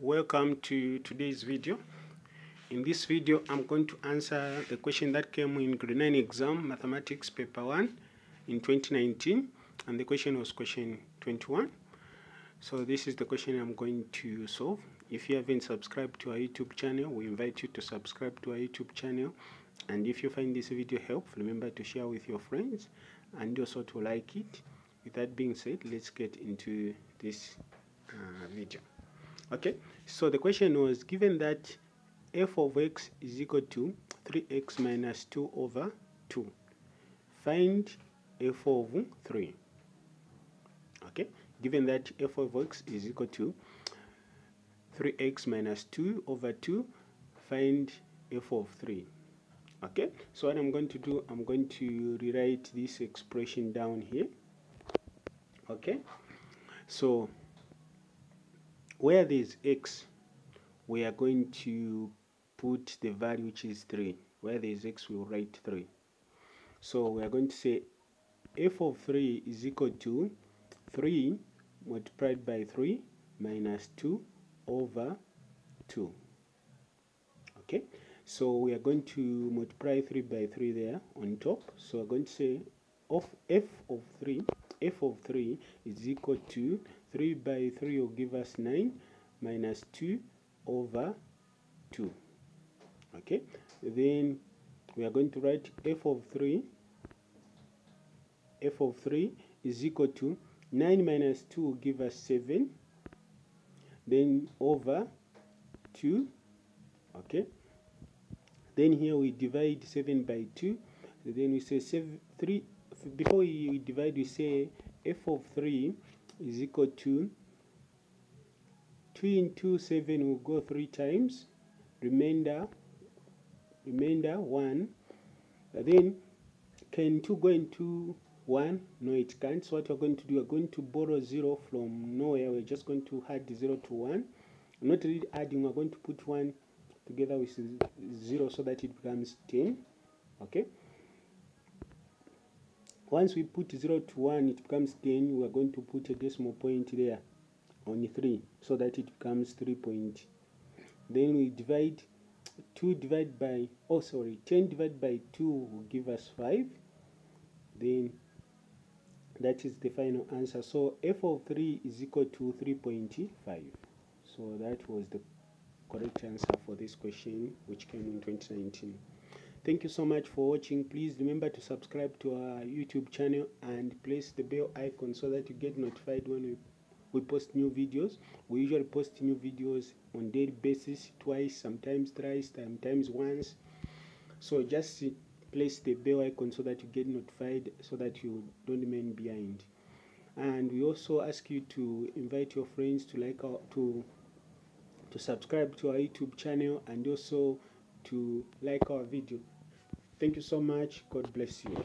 welcome to today's video. In this video i'm going to answer the question that came in grade 9 exam mathematics paper 1 in 2019 and the question was question 21 so this is the question i'm going to solve. If you haven't subscribed to our youtube channel we invite you to subscribe to our youtube channel. And if you find this video helpful remember to share with your friends and also to like it. With that being said let's get into this uh, video okay? So the question was given that f of x is equal to 3x minus 2 over 2 find f of 3 okay? Given that f of x is equal to 3x minus 2 over 2 find f of 3 okay? So what i'm going to do i'm going to rewrite this expression down here. Okay? So where there is x we are going to put the value which is 3 where there is x we will write 3 so we are going to say f of 3 is equal to 3 multiplied by 3 minus 2 over 2 okay? So we are going to multiply 3 by 3 there on top. So we're going to say of f of 3 f of 3 is equal to 3 by 3 will give us 9 minus 2 over 2 okay? Then we are going to write f of 3 f of 3 is equal to 9 minus 2 will give us 7 then over 2 okay? Then here we divide 7 by 2 then we say 7 3 before we divide we say f of 3 is equal to 2 into 7 will go 3 times. Remainder remainder 1 then can 2 go into 1 no it can't. So what we're going to do we're going to borrow 0 from nowhere. We're just going to add 0 to 1 I'm not really adding we're going to put 1 together with 0 so that it becomes 10 okay once we put 0 to 1 it becomes 10 we are going to put a decimal point there on 3 so that it becomes 3 point. Then we divide 2 divided by oh sorry 10 divided by 2 will give us 5 then that is the final answer. So f of 3 is equal to 3.5 so that was the correct answer for this question which came in 2019 thank you so much for watching. Please remember to subscribe to our youtube channel and place the bell icon so that you get notified when we, we post new videos. We usually post new videos on daily basis twice sometimes thrice sometimes once. So just place the bell icon so that you get notified so that you don't remain behind. And we also ask you to invite your friends to like our to to subscribe to our youtube channel and also to like our video. Thank you so much. God bless you.